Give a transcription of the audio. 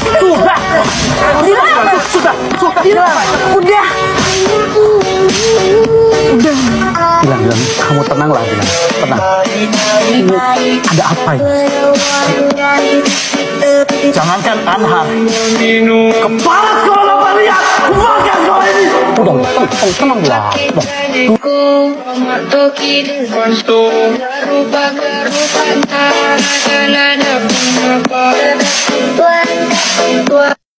Sudah. Sudah. Sudah. Udah. Udah. Bilang, bilang, kamu tenanglah, bilang. Tenang. Ini ada apa ini? Jangankan Anhar. Kepala sekolah Bapak lihat. Makan sekolah ini. Udah, tenang, tenang, lah. Udah. Tua, tua,